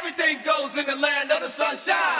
Everything goes in the land of the sunshine.